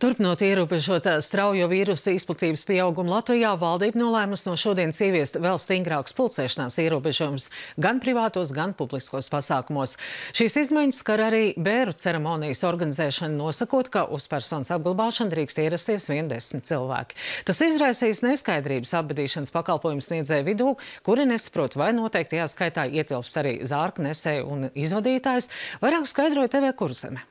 Turpinot ierobežot straujo vīrusu izplatības pieaugumu Latvijā, valdība nolēmusi no šodienas ieviest vēl stingrākus pulcēšanās ierobežojumus gan privātos, gan publiskos pasākumos. Šīs izmaiņas skar arī bēru ceremonijas organizēšanu, nosakot, ka uz personas apglabāšanu drīkst ierasties vien desmit cilvēki. Tas izraisīs neskaidrības apbedīšanas pakalpojumu sniedzēju vidū, kuri nesaprot, vai noteiktajā skaitā ietilps arī zārka nesēju un izvadītājs, vairāk skaidroja TV Kurzeme.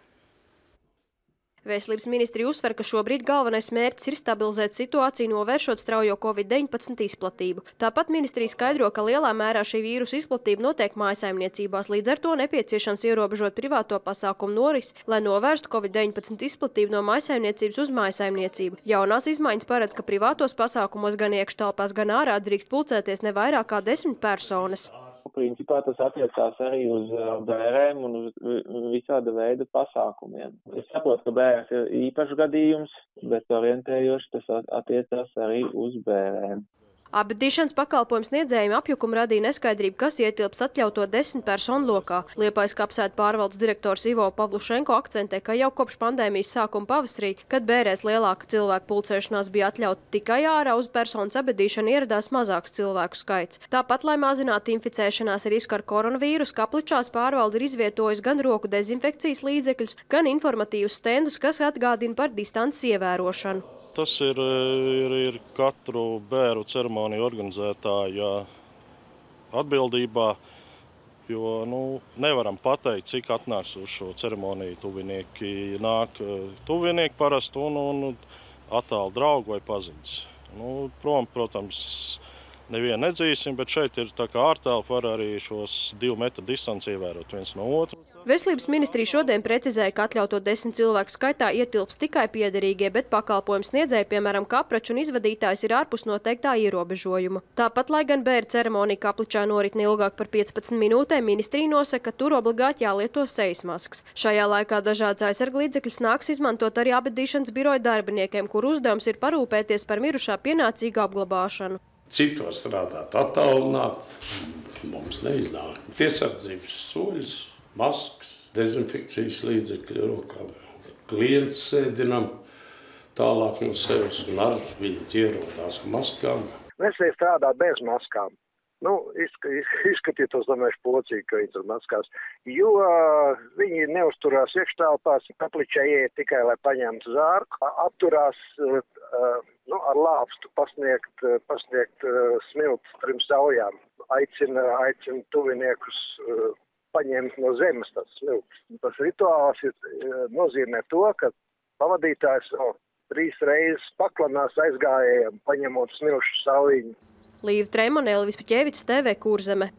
Veselības ministri uzsver, ka šobrīd galvenais mērķis ir stabilizēt situāciju, novēršot straujo Covid-19 izplatību. Tāpat ministrija skaidro, ka lielā mērā šī vīrusa izplatība notiek mājasaimniecībās, līdz ar to nepieciešams ierobežot privāto pasākumu norisi, lai novērstu Covid-19 izplatību no mājasaimniecības uz mājasaimniecību. Jaunās izmaiņas paredz, ka privātos pasākumos gan iekštelpās, gan ārā drīkst pulcēties ne vairāk kā desmit personas. Principā tas attiecās arī uz bērniem un uz visāda veida pasākumiem. Es saprotu, ka bērns ir īpašs gadījums, bet orientējoši tas attiecās arī uz bērniem. Apbedīšanas pakalpojums sniedzējiem apjukumu radīja neskaidrību, kas ietilpst atļauto desmit personu lokā. Liepājas kapsētu pārvaldes direktors Ivo Pavlušenko akcentē, ka jau kopš pandēmijas sākuma pavasarī, kad bērēs lielāka cilvēku pulcēšanās bija atļauta tikai ārā uz personas apbedīšanu ieradās mazāks cilvēku skaits. Tāpat, lai mazinātu inficēšanās risku ar koronavīrus, kapličās pārvalde ir izvietojis gan roku dezinfekcijas līdzekļus, gan informatīvus stendus, kas atgādina par distances ievērošanu. Tas ir, ir, ir katru bērnu ceremoniju organizētāja atbildībā. Jo nu, nevaram pateikt, cik atnāks uz šo ceremoniju tuvinieki. Nāk tuvinieki parasti un, un attāli draugi vai paziņas. Nu, prom, protams, nevienu nedzīsim, bet šeit ir tā kā ārtelpa var arī šos divu metru distanci ievērot viens no otra. Veselības ministrija šodien precizēja, ka atļauto desmit cilvēku skaitā ietilps tikai piederīgie, bet pakalpojums sniedzēja, piemēram, kapraču un izvadītājs ir ārpus noteiktā ierobežojuma. Tāpat, lai gan bērnu ceremonija kapličā norit neilgāk par 15 minūtēm, ministrija nosaka, ka tur obligāti jālieto sejas maskas. Šajā laikā dažādas aizsarglīdzekļus nāks izmantot arī abedīšanas biroja darbiniekiem, kur uzdevums ir parūpēties par mirušā pienācīgu apglabāšanu. Citur strādāt attālināt, mums neiznāk. Piesardzības soļus maskas, dezinfekcijas līdzekļi rokām. Klients sēdinam tālāk no sevis un ar viņu ierodās maskām. Mēs strādājam bez maskām. Nu, izskatītos, domāju, pocīgi, ka viņi tur maskās. Jo uh, viņi neusturās iekštelpās, kapličā iet tikai, lai paņemtu zārku, apturās uh, nu, ar lāpstu pasniegt, pasniegt uh, smilts trim saujām. Aicina, aicina tuviniekus uh, paņemt no zemes tas smilts. Tas rituāls ir, nozīmē to, ka pavadītājs no trīs reizes paklanās aizgājējiem, paņemot smilšu sauliņu. Līva Tremonēla, Vispķēvics, TV Kurzeme.